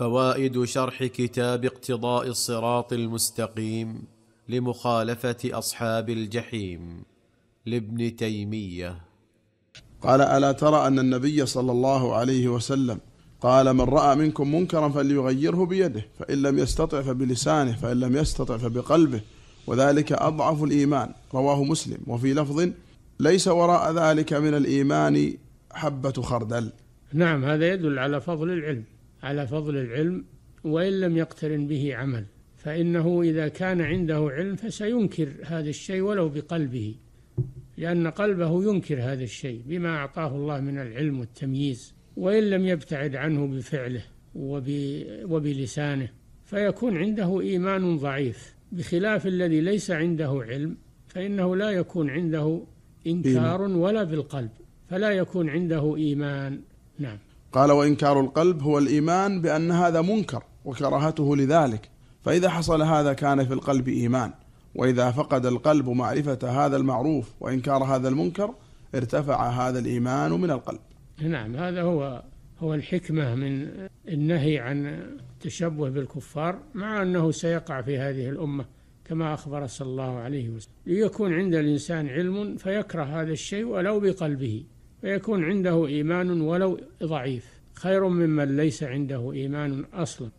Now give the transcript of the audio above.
فوائد شرح كتاب اقتضاء الصراط المستقيم لمخالفة أصحاب الجحيم لابن تيمية. قال ألا ترى أن النبي صلى الله عليه وسلم قال من رأى منكم منكرا فليغيره بيده فإن لم يستطع فبلسانه فإن لم يستطع فبقلبه وذلك أضعف الإيمان. رواه مسلم. وفي لفظ ليس وراء ذلك من الإيمان حبة خردل. نعم هذا يدل على فضل العلم. على فضل العلم وإن لم يقترن به عمل فإنه إذا كان عنده علم فسينكر هذا الشيء ولو بقلبه لأن قلبه ينكر هذا الشيء بما أعطاه الله من العلم والتمييز. وإن لم يبتعد عنه بفعله وبلسانه فيكون عنده إيمان ضعيف. بخلاف الذي ليس عنده علم فإنه لا يكون عنده إنكار ولا بالقلب فلا يكون عنده إيمان. نعم. قال وإنكار القلب هو الإيمان بأن هذا منكر وكراهته لذلك فإذا حصل هذا كان في القلب إيمان وإذا فقد القلب معرفة هذا المعروف وإنكار هذا المنكر ارتفع هذا الإيمان من القلب. نعم هذا هو هو الحكمة من النهي عن التشبه بالكفار مع أنه سيقع في هذه الأمة كما أخبر صلى الله عليه وسلم. ليكون عند الإنسان علم فيكره هذا الشيء ولو بقلبه. فيكون عنده إيمان ولو ضعيف. خير ممن ليس عنده إيمان أصلا.